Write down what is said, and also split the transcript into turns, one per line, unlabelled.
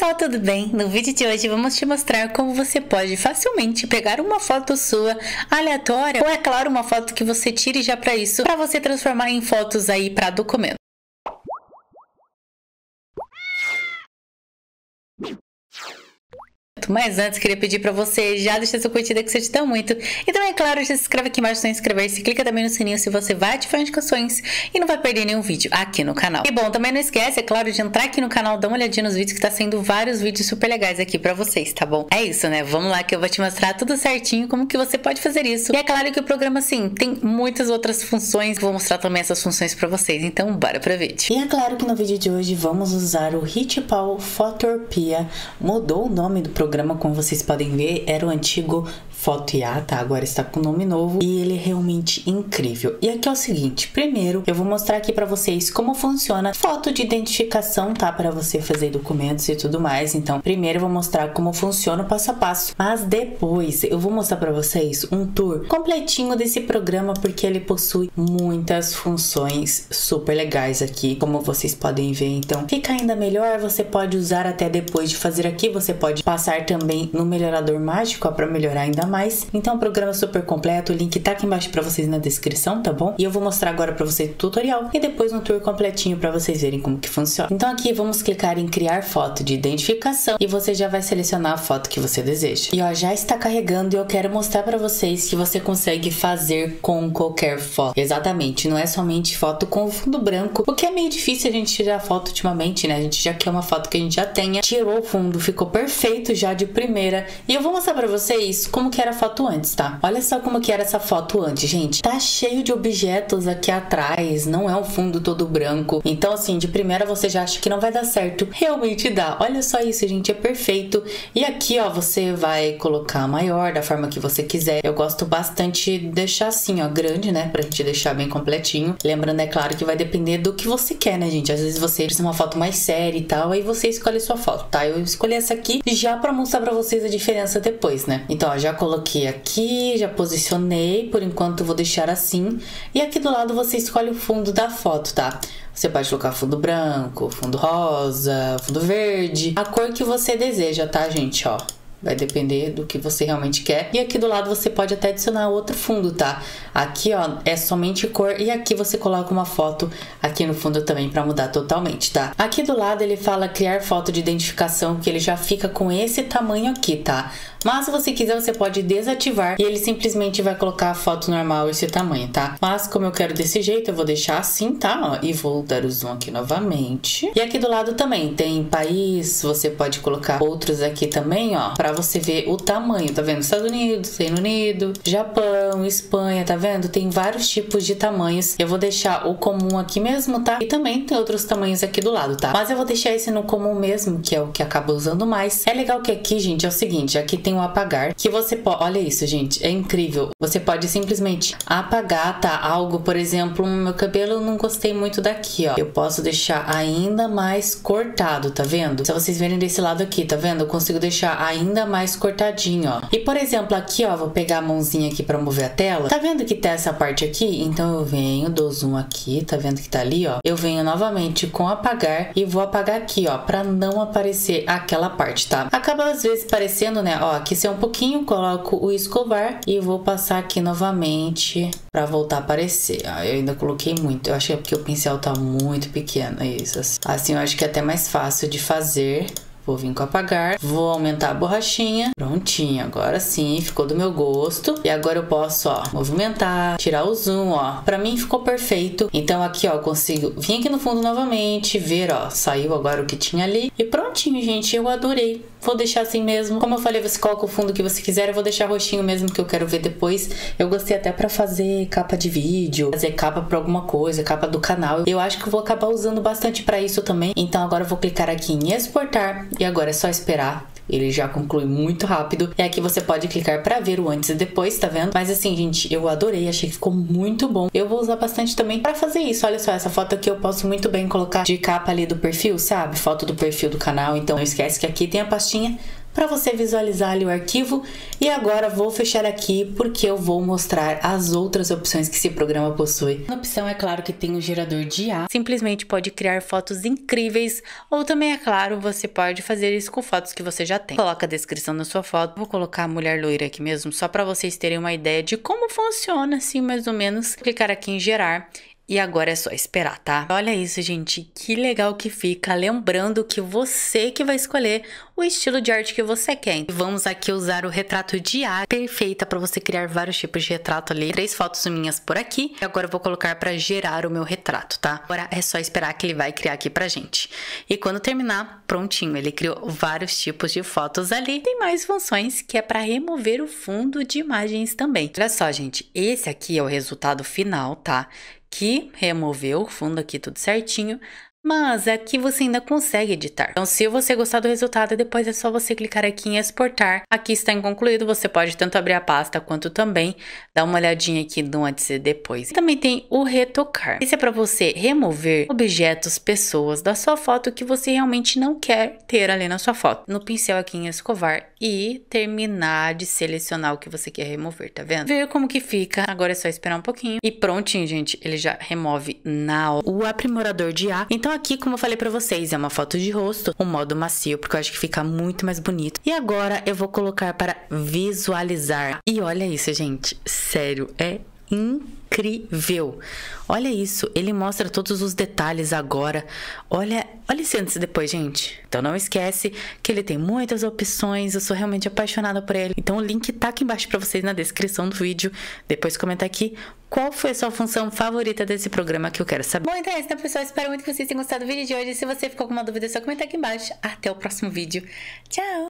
pessoal, tudo bem? No vídeo de hoje vamos te mostrar como você pode facilmente pegar uma foto sua aleatória ou é claro uma foto que você tire já para isso, para você transformar em fotos aí para documento. Mas antes, queria pedir para você já deixar sua curtida que você te muito. E também, é claro, já se inscreve aqui embaixo sem inscrever-se. Clica também no sininho se você vai ativar notificações e não vai perder nenhum vídeo aqui no canal. E bom, também não esquece, é claro, de entrar aqui no canal, dar uma olhadinha nos vídeos que tá sendo vários vídeos super legais aqui para vocês, tá bom? É isso, né? Vamos lá que eu vou te mostrar tudo certinho como que você pode fazer isso. E é claro que o programa, assim, tem muitas outras funções. Vou mostrar também essas funções para vocês. Então, bora pro vídeo.
E é claro que no vídeo de hoje vamos usar o Hitpal Fotorpia. Mudou o nome do programa, como vocês podem ver, era o antigo Fotoia, tá? Agora está com nome novo e ele é realmente incrível. E aqui é o seguinte, primeiro eu vou mostrar aqui para vocês como funciona foto de identificação, tá? Para você fazer documentos e tudo mais. Então, primeiro eu vou mostrar como funciona o passo a passo, mas depois eu vou mostrar para vocês um tour completinho desse programa porque ele possui muitas funções super legais aqui, como vocês podem ver. Então, fica ainda melhor, você pode usar até depois de fazer aqui, você pode passar também no melhorador mágico para melhorar ainda mais. Então, o programa é super completo, o link tá aqui embaixo para vocês na descrição, tá bom? E eu vou mostrar agora para vocês o tutorial e depois um tour completinho para vocês verem como que funciona. Então, aqui vamos clicar em criar foto de identificação e você já vai selecionar a foto que você deseja. E ó, já está carregando e eu quero mostrar para vocês que você consegue fazer com qualquer foto. Exatamente, não é somente foto com fundo branco, o que é meio difícil a gente tirar foto ultimamente, né? A gente já quer uma foto que a gente já tenha, tirou o fundo, ficou perfeito já de primeira. E eu vou mostrar para vocês como que era a foto antes, tá? Olha só como que era essa foto antes, gente. Tá cheio de objetos aqui atrás, não é um fundo todo branco. Então, assim, de primeira você já acha que não vai dar certo. Realmente dá. Olha só isso, gente, é perfeito. E aqui, ó, você vai colocar maior, da forma que você quiser. Eu gosto bastante de deixar assim, ó, grande, né? Pra gente deixar bem completinho. Lembrando, é claro, que vai depender do que você quer, né, gente? Às vezes você precisa uma foto mais séria e tal, aí você escolhe sua foto, tá? Eu escolhi essa aqui já pra mostrar pra vocês a diferença depois, né? Então, ó, já coloquei coloquei aqui, já posicionei, por enquanto vou deixar assim. E aqui do lado você escolhe o fundo da foto, tá? Você pode colocar fundo branco, fundo rosa, fundo verde, a cor que você deseja, tá, gente, ó. Vai depender do que você realmente quer. E aqui do lado você pode até adicionar outro fundo, tá? Aqui, ó, é somente cor e aqui você coloca uma foto aqui no fundo também para mudar totalmente, tá? Aqui do lado ele fala criar foto de identificação, que ele já fica com esse tamanho aqui, tá? Mas se você quiser, você pode desativar e ele simplesmente vai colocar a foto normal esse tamanho, tá? Mas como eu quero desse jeito, eu vou deixar assim, tá? Ó, e vou dar o zoom aqui novamente. E aqui do lado também tem país, você pode colocar outros aqui também, ó, para você ver o tamanho, tá vendo? Estados Unidos, Reino Unido, Japão, Espanha, tá vendo? Tem vários tipos de tamanhos. Eu vou deixar o comum aqui mesmo, tá? E também tem outros tamanhos aqui do lado, tá? Mas eu vou deixar esse no comum mesmo, que é o que acaba usando mais. É legal que aqui, gente, é o seguinte, aqui tem o apagar, que você pode. Olha isso, gente, é incrível. Você pode simplesmente apagar, tá? Algo, por exemplo, meu cabelo eu não gostei muito daqui, ó. Eu posso deixar ainda mais cortado, tá vendo? Se vocês verem desse lado aqui, tá vendo? Eu consigo deixar ainda mais cortadinho, ó. E por exemplo, aqui, ó, vou pegar a mãozinha aqui para mover a tela. Tá vendo que tá essa parte aqui? Então eu venho, dou zoom aqui, tá vendo que tá ali, ó? Eu venho novamente com apagar e vou apagar aqui, ó, para não aparecer aquela parte, tá? Acaba às vezes parecendo, né, ó, aquecer um pouquinho, coloco o escovar e vou passar aqui novamente para voltar a aparecer. Ah, eu ainda coloquei muito, eu acho que é porque o pincel tá muito pequeno, é isso. Assim eu acho que é até mais fácil de fazer. Vou vir com apagar, vou aumentar a borrachinha. Prontinho, agora sim, ficou do meu gosto. E agora eu posso, ó, movimentar, tirar o zoom, ó. Pra mim ficou perfeito. Então aqui, ó, eu consigo vir aqui no fundo novamente, ver, ó, saiu agora o que tinha ali. E prontinho, gente, eu adorei. Vou deixar assim mesmo. Como eu falei, você coloca o fundo que você quiser. Eu vou deixar roxinho mesmo, que eu quero ver depois. Eu gostei até pra fazer capa de vídeo, fazer capa pra alguma coisa, capa do canal. Eu acho que eu vou acabar usando bastante pra isso também. Então agora eu vou clicar aqui em exportar e agora é só esperar ele já conclui muito rápido. E aqui você pode clicar para ver o antes e depois, tá vendo? Mas assim, gente, eu adorei, achei que ficou muito bom. Eu vou usar bastante também para fazer isso. Olha só, essa foto aqui eu posso muito bem colocar de capa ali do perfil, sabe? Foto do perfil do canal. Então não esquece que aqui tem a pastinha para você visualizar ali o arquivo. E agora vou fechar aqui porque eu vou mostrar as outras opções que esse programa possui.
A opção é claro que tem o um gerador de IA, simplesmente pode criar fotos incríveis ou também é claro, você pode fazer isso com fotos que você já tem. Coloca a descrição da sua foto. Vou colocar a mulher loira aqui mesmo, só para vocês terem uma ideia de como funciona assim mais ou menos. Clicar aqui em gerar e agora é só esperar, tá? Olha isso, gente, que legal que fica. Lembrando que você que vai escolher o estilo de arte que você quer. Vamos aqui usar o retrato de arte, perfeita para você criar vários tipos de retrato ali. Três fotos minhas por aqui. E agora eu vou colocar para gerar o meu retrato, tá? Agora é só esperar que ele vai criar aqui pra gente. E quando terminar, prontinho, ele criou vários tipos de fotos ali. Tem mais funções que é para remover o fundo de imagens também. Olha só, gente, esse aqui é o resultado final, tá? Que removeu o fundo aqui tudo certinho, mas aqui é você ainda consegue editar. Então, se você gostar do resultado, depois é só você clicar aqui em exportar. Aqui está em concluído, você pode tanto abrir a pasta quanto também dar uma olhadinha aqui no antes e depois. Também tem o retocar. Esse é para você remover objetos, pessoas da sua foto que você realmente não quer ter ali na sua foto. No pincel aqui em escovar e terminar de selecionar o que você quer remover, tá vendo? Ver como que fica. Agora é só esperar um pouquinho. E prontinho, gente, ele já remove na o aprimorador de ar. Então aqui, como eu falei para vocês, é uma foto de rosto, um modo macio, porque eu acho que fica muito mais bonito. E agora eu vou colocar para visualizar. E olha isso, gente. Sério, é incrível. Olha isso, ele mostra todos os detalhes agora. Olha, olha esse antes e depois, gente. Então não esquece que ele tem muitas opções, eu sou realmente apaixonada por ele. Então o link tá aqui embaixo para vocês na descrição do vídeo. Depois comenta aqui qual foi a sua função favorita desse programa que eu quero saber. Bom, então é isso, né, pessoal? Espero muito que vocês tenham gostado do vídeo de hoje. Se você ficou com alguma dúvida, é só comentar aqui embaixo. Até o próximo vídeo. Tchau!